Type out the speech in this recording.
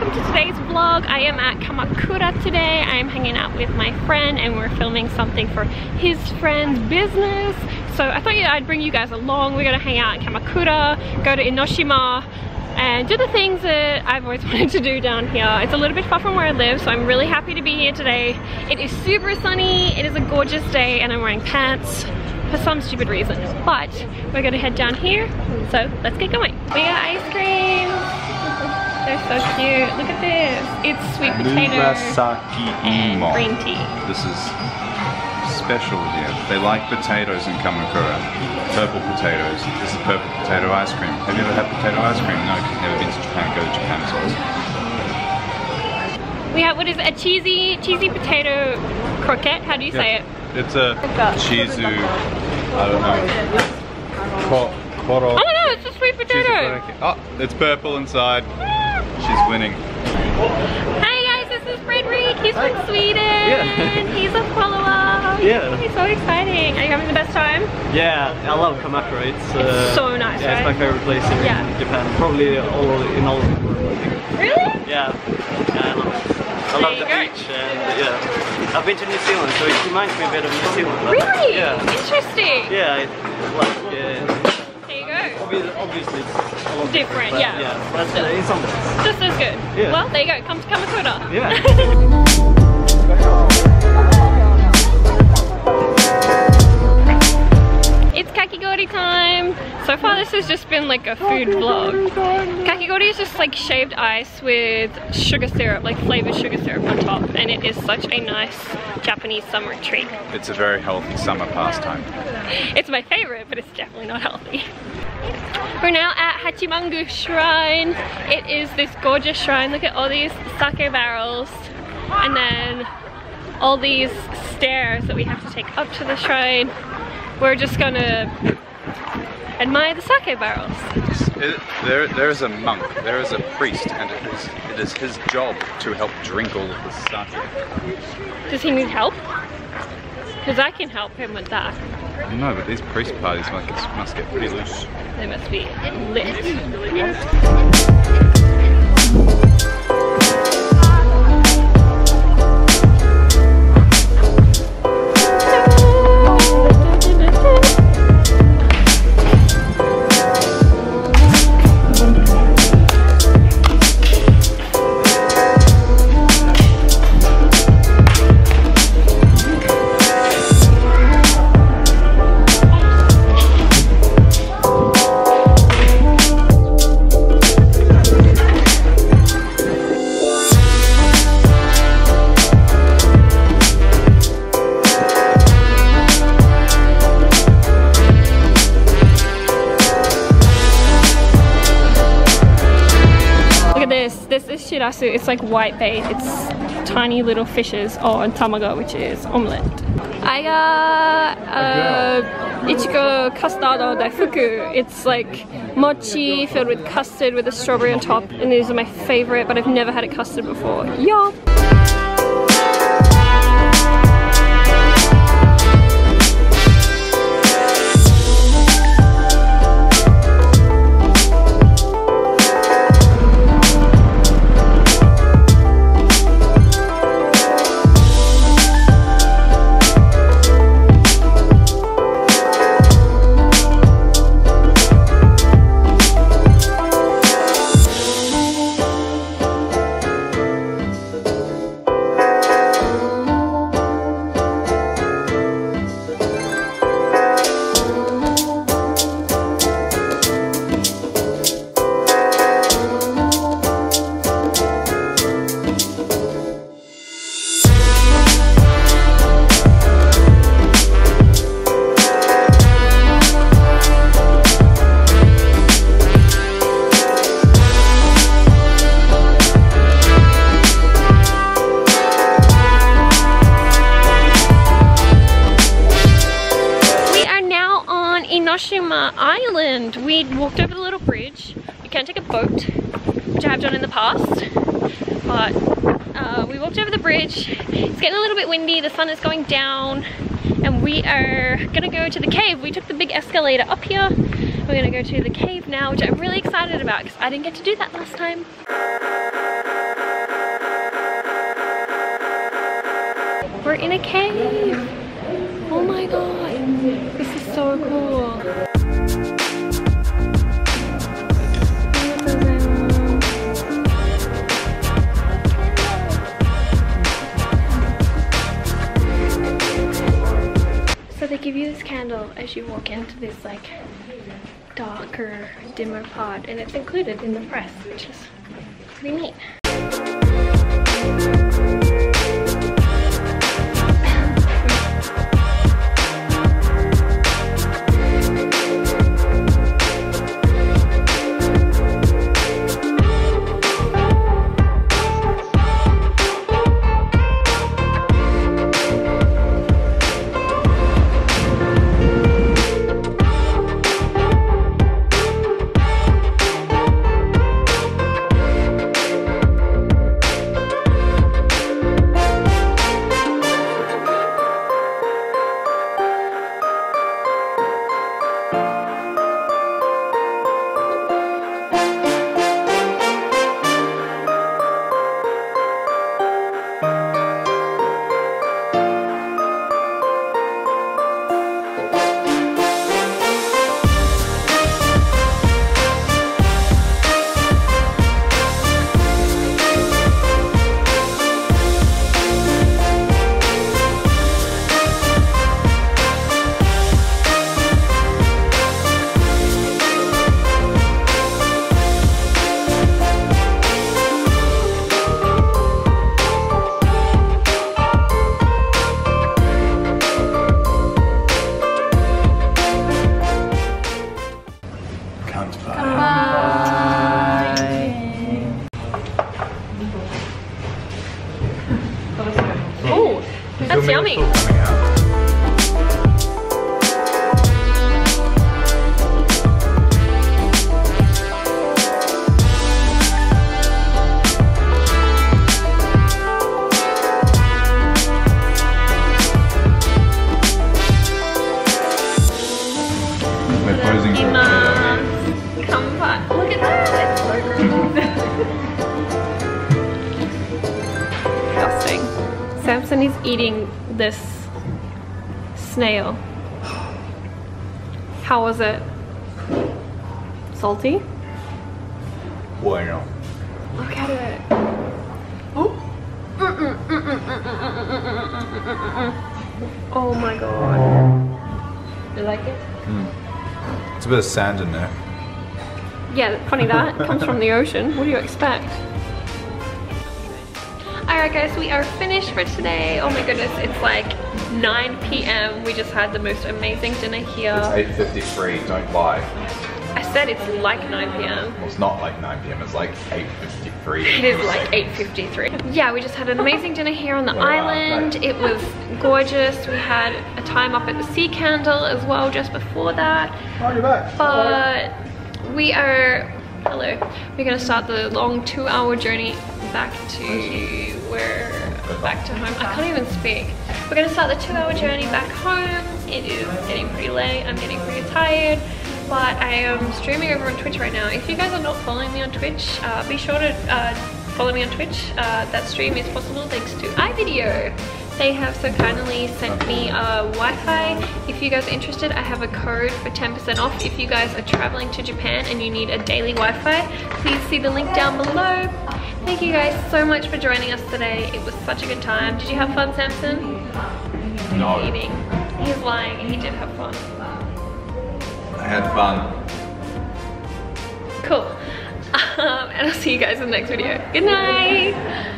welcome to today's vlog. I am at Kamakura today. I am hanging out with my friend and we're filming something for his friend's business. So I thought I'd bring you guys along. We're gonna hang out in Kamakura, go to Enoshima, and do the things that I've always wanted to do down here. It's a little bit far from where I live, so I'm really happy to be here today. It is super sunny, it is a gorgeous day, and I'm wearing pants for some stupid reason. But we're gonna head down here, so let's get going. We got ice cream. They're so cute. Look at this. It's sweet potato Murasaki and Imo. green tea. This is special here. They like potatoes in Kamakura. Purple potatoes. This is purple potato ice cream. Have you ever had potato ice cream? No, because you've never been to Japan. Go to Japan well. We have, what is it, a cheesy, cheesy potato croquette? How do you say it? It's a chizu. I don't know. Ko, koro. Oh no, it's a sweet potato. Oh, it's purple inside. She's winning. Hi guys, this is Frederick. He's from Sweden. Yeah. He's a follower. Yeah. He's so exciting. Are you having the best time? Yeah, I love Kamakura. It's, uh, It's so nice, Yeah, it's my favorite place in Yeah. Japan. Probably all in all of the world. I think. Really? Yeah, yeah, I love it. I There love the go. beach and yeah. I've been to New Zealand, so it reminds me a bit of New Zealand. Really? Yeah. Interesting. Yeah, it's like There you go. Obviously, obviously it's a lot Different, but yeah. Yeah, but uh, in some ways. Just as good. Yeah. Well, there you go. Come to Kamakura. Yeah. It's kakigori time. So far this has just been like a food vlog. Kakigori is just like shaved ice with sugar syrup, like flavored sugar syrup on top. And it is such a nice Japanese summer treat. It's a very healthy summer pastime. It's my favorite, but it's definitely not healthy. We're now at Hachimangu Shrine. It is this gorgeous shrine. Look at all these sake barrels. And then all these stairs that we have to take up to the shrine. We're just gonna admire the sake barrels. It, there, there is a monk, there is a priest, and it is, it is his job to help drink all of the sake. Does he need help? Because I can help him with that. No, but these priest parties must get, must get pretty loose. They must be lit. Shirasu. It's like white bait. It's tiny little fishes on tamago, which is omelette. I got uh, ichigo custado daifuku. It's like mochi filled with custard with a strawberry on top, and these are my favorite. But I've never had a custard before. Yeah. we walked over the little bridge. You can take a boat, which I have done in the past, but uh, we walked over the bridge. It's getting a little bit windy, the sun is going down, and we are gonna go to the cave. We took the big escalator up here. We're gonna go to the cave now, which I'm really excited about because I didn't get to do that last time. We're in a cave. Oh my God, this is so cool. Give you this candle as you walk into this like darker, dimmer pod and it's included in the press, which is pretty neat. Disgusting. Samson is eating this snail. How was it? Salty? Bueno. Look at it. Oh my god. You like it? Hmm. It's a bit of sand in there. Yeah, funny that. It comes from the ocean. What do you expect? Alright guys, we are finished for today. Oh my goodness, it's like 9 p.m. We just had the most amazing dinner here. It's 8.53, don't lie. I said it's like 9 p.m. Well, it's not like 9 p.m., it's like 8.53. It is like 8.53. Yeah, we just had an amazing dinner here on the Wow, island. right. It was gorgeous. We had a time up at the Sea Candle as well just before that. Oh, you're back. But we are, hello, we're gonna start the long two hour journey back to where, back to home. I can't even speak. We're gonna start the two hour journey back home. It is getting pretty late, I'm getting pretty tired. But I am streaming over on Twitch right now. If you guys are not following me on Twitch, uh, be sure to uh, follow me on Twitch. Uh, that stream is possible thanks to iVideo. They have so kindly sent me a Wi-Fi. If you guys are interested, I have a code for 10% off. If you guys are traveling to Japan and you need a daily Wi-Fi, please see the link down below. Thank you guys so much for joining us today. It was such a good time. Did you have fun, Samson? No. Eating. He's lying. He did have fun. I had fun. Cool. Um, and I'll see you guys in the next video. Good night.